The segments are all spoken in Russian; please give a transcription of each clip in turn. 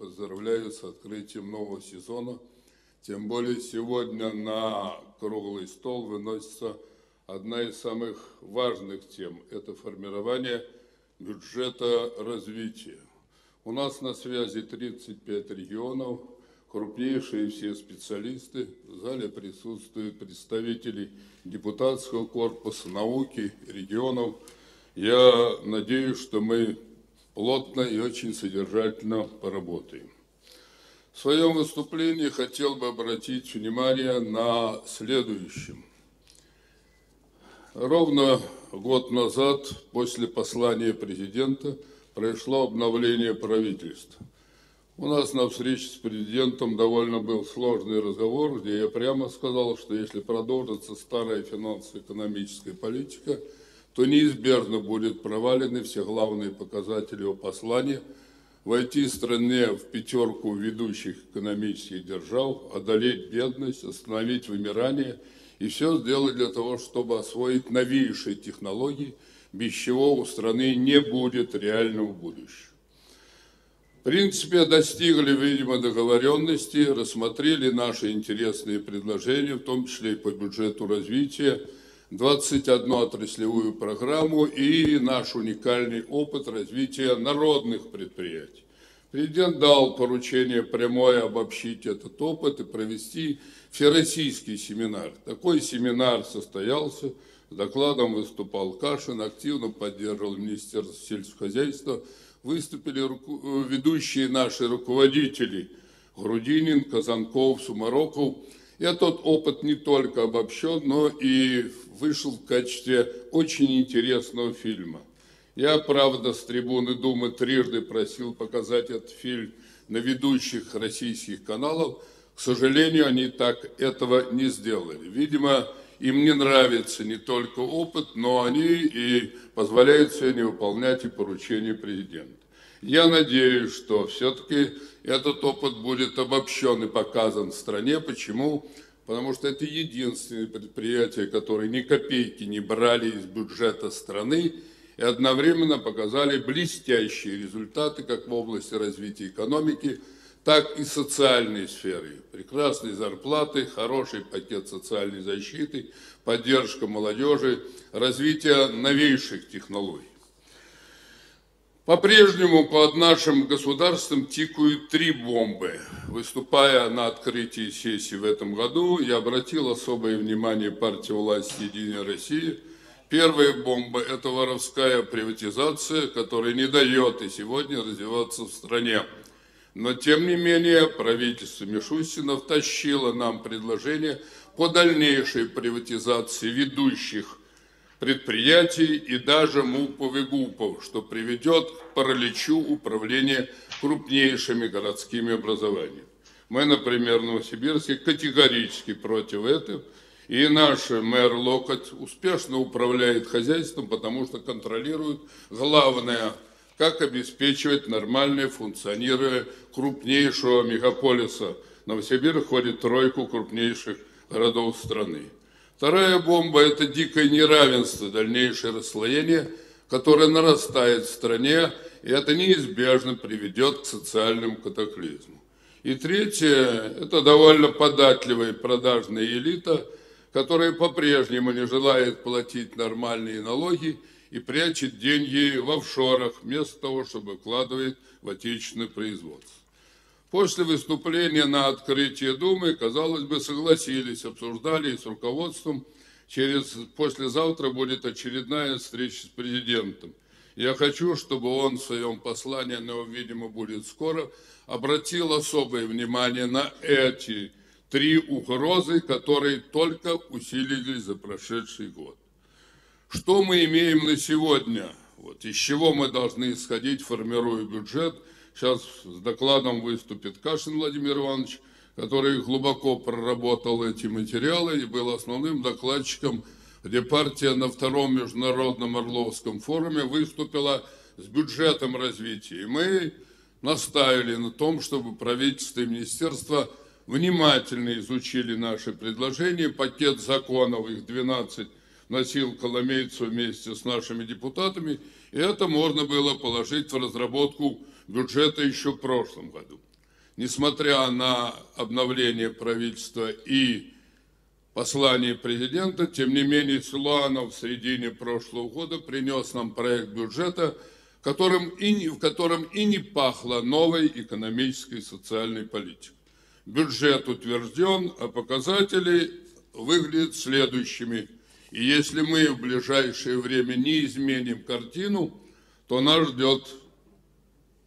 поздравляю с открытием нового сезона. Тем более сегодня на круглый стол выносится одна из самых важных тем. Это формирование бюджета развития. У нас на связи 35 регионов, крупнейшие все специалисты. В зале присутствуют представители депутатского корпуса, науки, регионов. Я надеюсь, что мы плотно и очень содержательно поработаем. В своем выступлении хотел бы обратить внимание на следующем. Ровно год назад, после послания президента, прошло обновление правительства. У нас на встрече с президентом довольно был сложный разговор, где я прямо сказал, что если продолжится старая финансово-экономическая политика – то неизбежно будет провалены все главные показатели его послания, войти стране в пятерку ведущих экономических держав, одолеть бедность, остановить вымирание и все сделать для того, чтобы освоить новейшие технологии, без чего у страны не будет реального будущего. В принципе, достигли, видимо, договоренности, рассмотрели наши интересные предложения, в том числе и по бюджету развития, 21 отраслевую программу и наш уникальный опыт развития народных предприятий. Президент дал поручение прямое обобщить этот опыт и провести всероссийский семинар. Такой семинар состоялся, с докладом выступал Кашин, активно поддерживал Министерство сельского хозяйства, выступили ведущие наши руководители Грудинин, Казанков, Сумароков – этот опыт не только обобщен, но и вышел в качестве очень интересного фильма. Я, правда, с трибуны Думы трижды просил показать этот фильм на ведущих российских каналов. К сожалению, они так этого не сделали. Видимо, им не нравится не только опыт, но они и позволяют сегодня выполнять и поручения президента. Я надеюсь, что все-таки этот опыт будет обобщен и показан в стране. Почему? Потому что это единственные предприятия, которые ни копейки не брали из бюджета страны и одновременно показали блестящие результаты как в области развития экономики, так и социальной сферы. Прекрасные зарплаты, хороший пакет социальной защиты, поддержка молодежи, развитие новейших технологий. По-прежнему под нашим государством тикают три бомбы. Выступая на открытии сессии в этом году, я обратил особое внимание партии власти «Единая Россия». Первая бомба – это воровская приватизация, которая не дает и сегодня развиваться в стране. Но, тем не менее, правительство Мишустина втащило нам предложение по дальнейшей приватизации ведущих предприятий и даже МУПов и ГУПов, что приведет к параличу управления крупнейшими городскими образованиями. Мы, например, в Новосибирске категорически против этого, и наш мэр Локоть успешно управляет хозяйством, потому что контролирует главное, как обеспечивать нормальное функционирование крупнейшего мегаполиса. Новосибирск входит в тройку крупнейших городов страны. Вторая бомба – это дикое неравенство, дальнейшее расслоение, которое нарастает в стране, и это неизбежно приведет к социальному катаклизму. И третье – это довольно податливая продажная элита, которая по-прежнему не желает платить нормальные налоги и прячет деньги в офшорах, вместо того, чтобы вкладывать в отечественное производство. После выступления на открытии Думы, казалось бы, согласились, обсуждали с руководством. Через послезавтра будет очередная встреча с президентом. Я хочу, чтобы он в своем послании, но, видимо, будет скоро, обратил особое внимание на эти три угрозы, которые только усилились за прошедший год. Что мы имеем на сегодня? Вот, из чего мы должны исходить, формируя бюджет – Сейчас с докладом выступит Кашин Владимир Иванович, который глубоко проработал эти материалы и был основным докладчиком, где партия на втором международном Орловском форуме выступила с бюджетом развития. И мы настаивали на том, чтобы правительство и министерство внимательно изучили наши предложения. Пакет законов, их 12, носил Коломейцев вместе с нашими депутатами, и это можно было положить в разработку бюджета еще в прошлом году. несмотря на обновление правительства и послание президента, тем не менее Силуанов в середине прошлого года принес нам проект бюджета, которым и в котором и не пахло новой экономической и социальной политикой. Бюджет утвержден, а показатели выглядят следующими. И если мы в ближайшее время не изменим картину, то нас ждет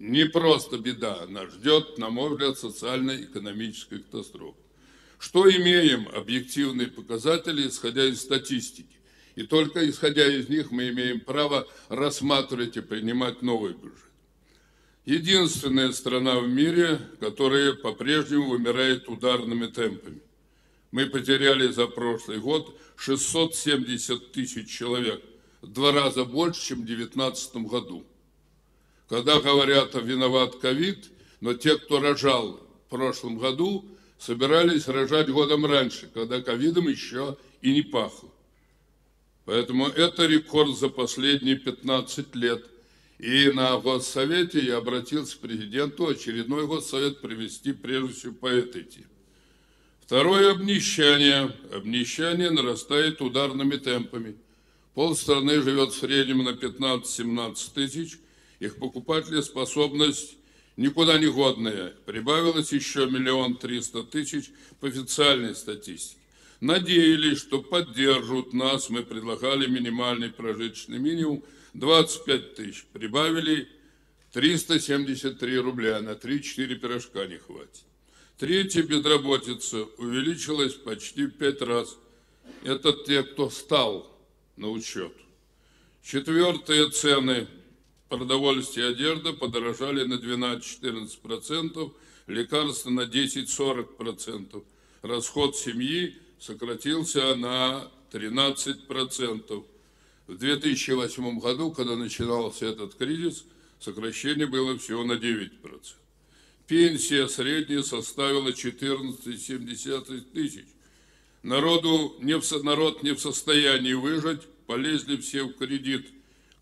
не просто беда, нас ждет, на мой взгляд, социально-экономическая катастрофа. Что имеем? Объективные показатели, исходя из статистики. И только исходя из них мы имеем право рассматривать и принимать новый бюджет. Единственная страна в мире, которая по-прежнему вымирает ударными темпами. Мы потеряли за прошлый год 670 тысяч человек, в два раза больше, чем в 2019 году. Когда говорят, виноват ковид, но те, кто рожал в прошлом году, собирались рожать годом раньше, когда ковидом еще и не пахло. Поэтому это рекорд за последние 15 лет. И на Госсовете я обратился к президенту очередной Госсовет провести прежде всего по этой теме. Второе – обнищание. Обнищание нарастает ударными темпами. Полстраны живет в среднем на 15-17 тысяч. Их покупательная способность никуда не годная. Прибавилось еще миллион триста тысяч по официальной статистике. Надеялись, что поддержат нас. Мы предлагали минимальный прожиточный минимум 25 тысяч. Прибавили 373 рубля. На 3-4 пирожка не хватит. Третья безработица увеличилась почти в пять раз. Это те, кто стал на учет. Четвертое цены продовольствие и одежда подорожали на 12-14%, лекарства на 10-40%. Расход семьи сократился на 13%. В 2008 году, когда начинался этот кризис, сокращение было всего на 9%. Пенсия средняя составила 14,7 тысяч. Народу не в, народ не в состоянии выжить, полезли все в кредит.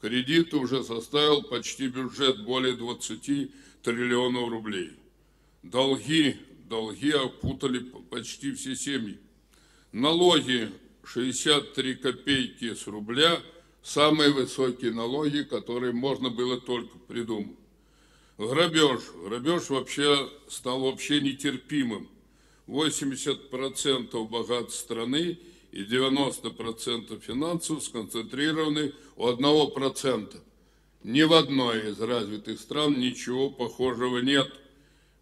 Кредит уже составил почти бюджет более 20 триллионов рублей. Долги, долги опутали почти все семьи. Налоги 63 копейки с рубля – самые высокие налоги, которые можно было только придумать. Грабеж. Грабеж вообще стал вообще нетерпимым. 80% богат страны и 90% финансов сконцентрированы у 1%. Ни в одной из развитых стран ничего похожего нет.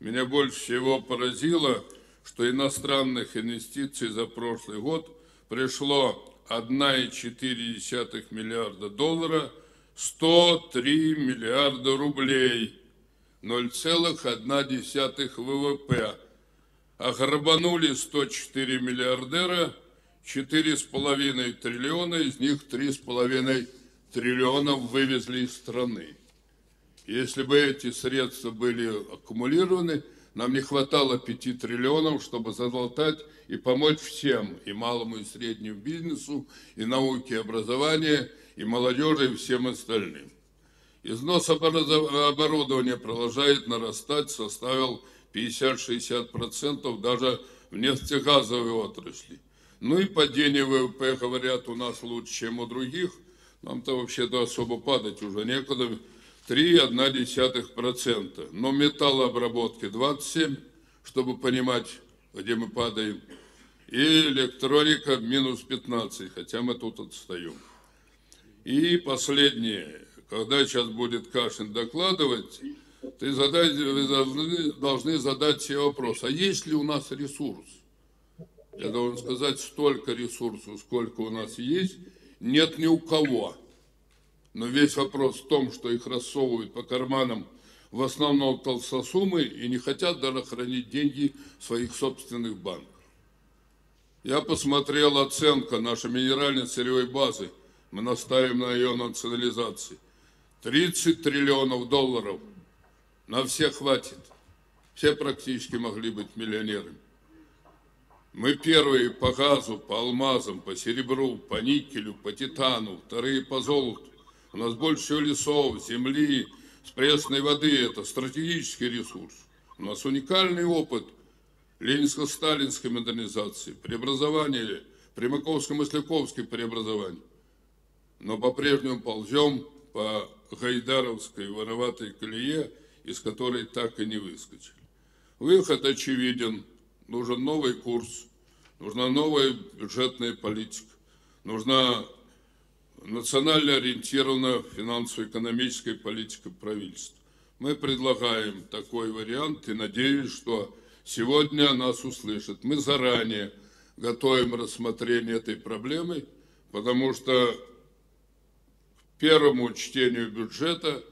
Меня больше всего поразило, что иностранных инвестиций за прошлый год пришло 1,4 миллиарда долларов, 103 миллиарда рублей – 0,1 ВВП, а грабанули 104 миллиардера, 4,5 триллиона, из них 3,5 триллиона вывезли из страны. Если бы эти средства были аккумулированы, нам не хватало 5 триллионов, чтобы залатать и помочь всем, и малому, и среднему бизнесу, и науке, и образованию, и молодежи, и всем остальным. Износ оборудования продолжает нарастать, составил 50-60% даже в нефтегазовой отрасли. Ну и падение ВВП, говорят, у нас лучше, чем у других. Нам-то вообще-то особо падать уже некуда. 3,1%. Но металлообработки 27, чтобы понимать, где мы падаем. И электроника минус 15, хотя мы тут отстаем. И последнее когда сейчас будет Кашин докладывать, ты задать, вы должны, должны задать себе вопрос, а есть ли у нас ресурс? Я должен сказать, столько ресурсов, сколько у нас есть, нет ни у кого. Но весь вопрос в том, что их рассовывают по карманам в основном толстосумы и не хотят даже хранить деньги своих собственных банках. Я посмотрел оценка нашей минеральной сырьевой базы. Мы наставим на ее национализации. 30 триллионов долларов. На всех хватит. Все практически могли быть миллионерами. Мы первые по газу, по алмазам, по серебру, по никелю, по титану, вторые по золоту. У нас больше всего лесов, земли, с пресной воды. Это стратегический ресурс. У нас уникальный опыт ленинско-сталинской модернизации, преобразования, Примаковско-Масляковской преобразования. Но по-прежнему ползем по гайдаровской вороватой колее, из которой так и не выскочили. Выход очевиден. Нужен новый курс, нужна новая бюджетная политика, нужна национально ориентированная финансово-экономическая политика правительства. Мы предлагаем такой вариант и надеюсь, что сегодня нас услышат. Мы заранее готовим рассмотрение этой проблемы, потому что к первому чтению бюджета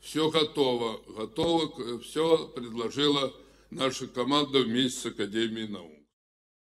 все готово, готово, все предложила наша команда вместе с Академией наук.